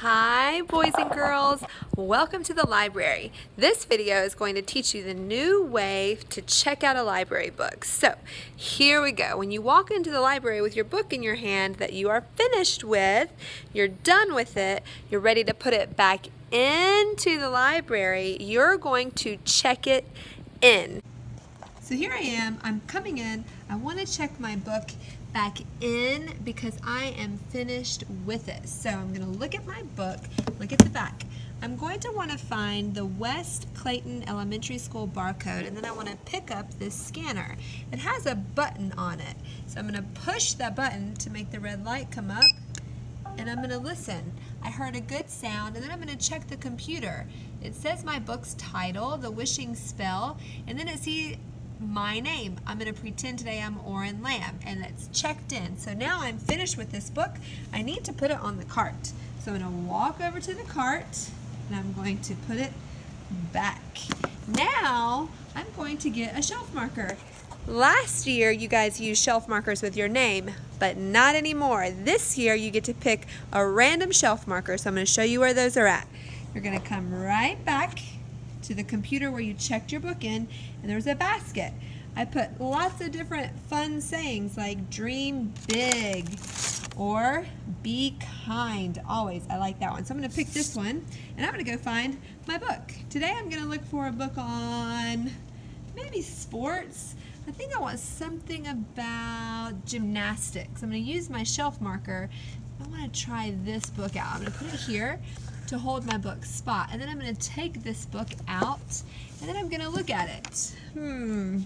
Hi boys and girls, welcome to the library. This video is going to teach you the new way to check out a library book. So here we go. When you walk into the library with your book in your hand that you are finished with, you're done with it, you're ready to put it back into the library, you're going to check it in. So here I am, I'm coming in, I want to check my book back in because I am finished with it. So I'm going to look at my book, look at the back. I'm going to want to find the West Clayton Elementary School barcode and then I want to pick up this scanner. It has a button on it. So I'm going to push that button to make the red light come up and I'm going to listen. I heard a good sound and then I'm going to check the computer. It says my book's title, The Wishing Spell, and then it see my name. I'm going to pretend today I'm Oren Lam and it's checked in. So now I'm finished with this book. I need to put it on the cart. So I'm going to walk over to the cart and I'm going to put it back. Now I'm going to get a shelf marker. Last year you guys used shelf markers with your name, but not anymore. This year you get to pick a random shelf marker. So I'm going to show you where those are at. You're going to come right back to the computer where you checked your book in, and there's a basket. I put lots of different fun sayings like dream big or be kind. Always, I like that one. So I'm going to pick this one, and I'm going to go find my book. Today I'm going to look for a book on maybe sports. I think I want something about gymnastics. I'm going to use my shelf marker. I want to try this book out. I'm going to put it here to hold my book spot. And then I'm going to take this book out and then I'm going to look at it. Hmm.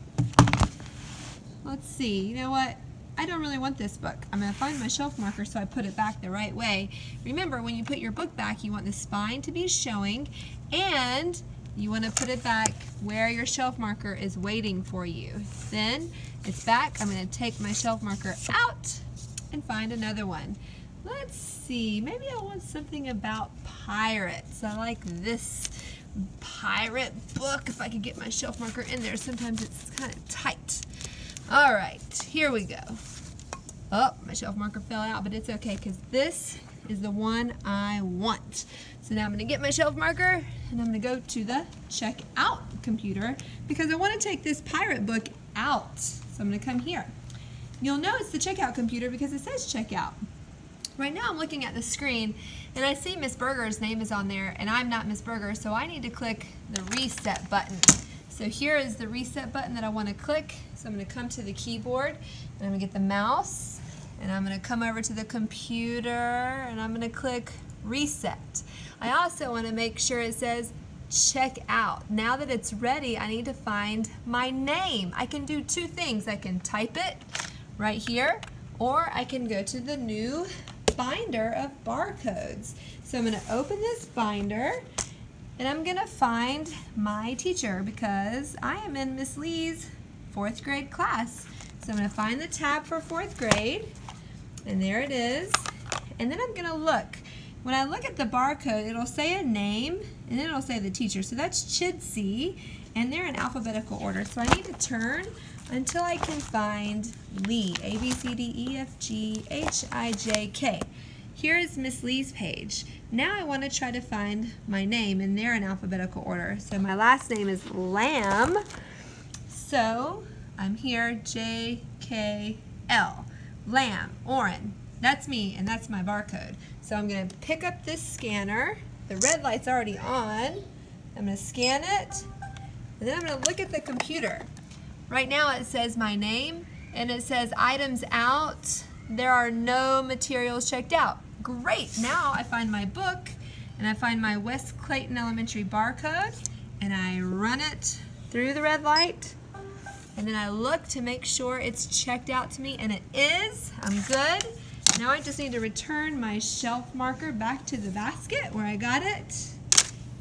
Let's see. You know what? I don't really want this book. I'm going to find my shelf marker so I put it back the right way. Remember, when you put your book back, you want the spine to be showing and you want to put it back where your shelf marker is waiting for you. Then it's back. I'm going to take my shelf marker out and find another one. Let's see, maybe I want something about pirates. I like this pirate book. If I could get my shelf marker in there, sometimes it's kind of tight. All right, here we go. Oh, my shelf marker fell out, but it's okay because this is the one I want. So now I'm going to get my shelf marker and I'm going to go to the checkout computer because I want to take this pirate book out. So I'm going to come here. You'll know it's the checkout computer because it says checkout. Right now I'm looking at the screen and I see Miss Berger's name is on there and I'm not Miss Berger so I need to click the reset button. So here is the reset button that I want to click. So I'm going to come to the keyboard and I'm going to get the mouse and I'm going to come over to the computer and I'm going to click reset. I also want to make sure it says check out. Now that it's ready I need to find my name. I can do two things. I can type it right here or I can go to the new binder of barcodes. So I'm going to open this binder and I'm going to find my teacher because I am in Miss Lee's fourth grade class. So I'm going to find the tab for fourth grade and there it is. And then I'm going to look. When I look at the barcode, it'll say a name and then it'll say the teacher. So that's Chidsey and they're in alphabetical order. So I need to turn until I can find Lee, A, B, C, D, E, F, G, H, I, J, K. Here is Miss Lee's page. Now I want to try to find my name, and they're in alphabetical order. So my last name is Lam. So I'm here, J, K, L. Lam, Oren. That's me, and that's my barcode. So I'm going to pick up this scanner. The red light's already on. I'm going to scan it, and then I'm going to look at the computer. Right now it says my name and it says items out. There are no materials checked out. Great, now I find my book and I find my West Clayton Elementary barcode and I run it through the red light and then I look to make sure it's checked out to me and it is. I'm good. Now I just need to return my shelf marker back to the basket where I got it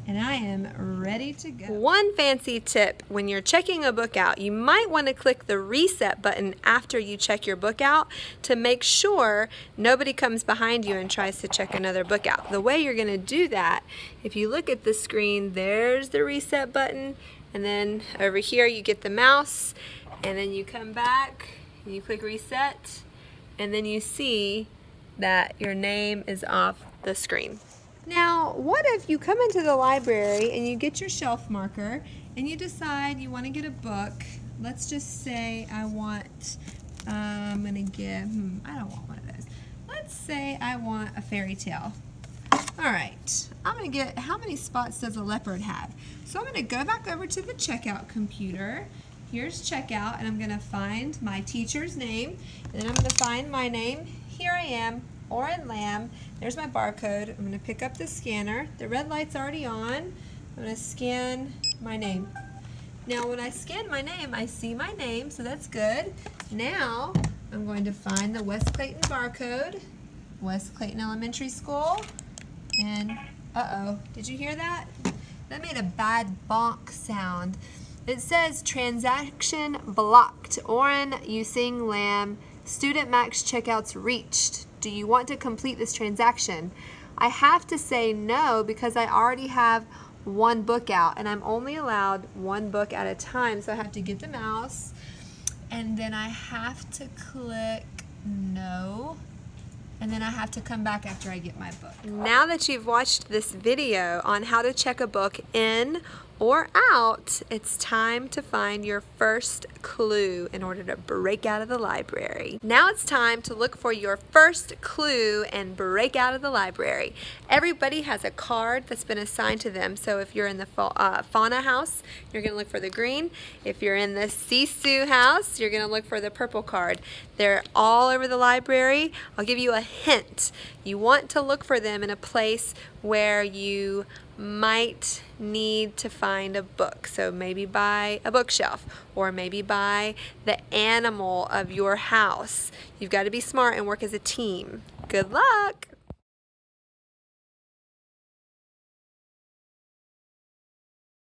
and I am ready to go. One fancy tip when you're checking a book out, you might want to click the reset button after you check your book out to make sure nobody comes behind you and tries to check another book out. The way you're going to do that, if you look at the screen, there's the reset button, and then over here you get the mouse, and then you come back, and you click reset, and then you see that your name is off the screen. Now, what if you come into the library and you get your shelf marker and you decide you want to get a book? Let's just say I want, uh, I'm going to get, hmm, I don't want one of those. Let's say I want a fairy tale. All right, I'm going to get, how many spots does a leopard have? So I'm going to go back over to the checkout computer. Here's checkout, and I'm going to find my teacher's name, and then I'm going to find my name. Here I am, Oren Lam. There's my barcode. I'm going to pick up the scanner. The red light's already on. I'm going to scan my name. Now when I scan my name, I see my name, so that's good. Now I'm going to find the West Clayton barcode, West Clayton Elementary School, and uh-oh, did you hear that? That made a bad bonk sound. It says transaction blocked. Oren Using Lam, student max checkouts reached. Do you want to complete this transaction? I have to say no because I already have one book out and I'm only allowed one book at a time. So I have to get the mouse and then I have to click no and then I have to come back after I get my book. Now that you've watched this video on how to check a book in or out, it's time to find your first clue in order to break out of the library. Now it's time to look for your first clue and break out of the library. Everybody has a card that's been assigned to them. So if you're in the uh, fauna house, you're going to look for the green. If you're in the Sisu house, you're going to look for the purple card. They're all over the library. I'll give you a hint. You want to look for them in a place where you might need to find a book. So maybe buy a bookshelf or maybe buy the animal of your house. You've got to be smart and work as a team. Good luck!